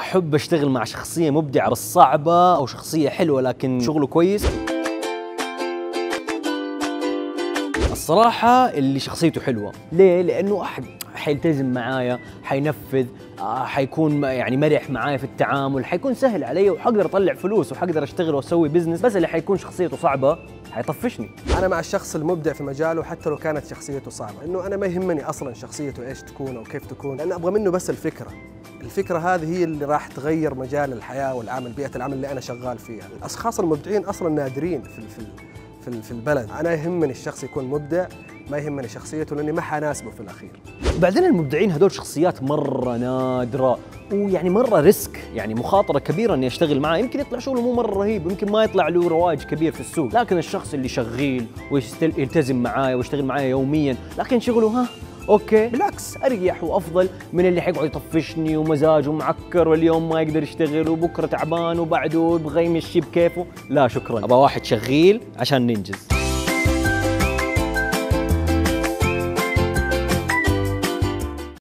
أحب أشتغل مع شخصية مبدعة بس صعبه أو شخصية حلوة لكن شغله كويس الصراحة اللي شخصيته حلوة، ليه؟ لأنه أحد حيلتزم معايا، حينفذ، آه، حيكون يعني مرح معايا في التعامل، حيكون سهل علي وحقدر أطلع فلوس وحقدر أشتغل وأسوي بزنس، بس اللي حيكون شخصيته صعبة حيطفشني. أنا مع الشخص المبدع في مجاله حتى لو كانت شخصيته صعبة انه أنا ما يهمني أصلا شخصيته إيش تكون أو كيف تكون لأن أبغى منه بس الفكرة الفكرة هذه هي اللي راح تغير مجال الحياة والعمل بيئة العمل اللي أنا شغال فيها. الأشخاص المبدعين أصلا نادرين في في في, في البلد. أنا يهمني الشخص يكون مبدع ما يهمني شخصيته لأني ما حناسبه في الأخير. بعدين المبدعين هذول شخصيات مرة نادرة ويعني مرة ريسك يعني مخاطرة كبيرة إني أشتغل معاه. يمكن يطلع شغله مو مرة رهيب يمكن ما يطلع له رواج كبير في السوق. لكن الشخص اللي شغيل ويلتزم معايا ويشتغل معايا يوميا لكن شغله ها أوكي؟ بالعكس أريح وأفضل من اللي حيقعد يطفشني ومزاجه معكر واليوم ما يقدر يشتغل وبكرة تعبان وبعده يبغى يمشي بكيفه لا شكرا. أبغى واحد شغيل عشان ننجز.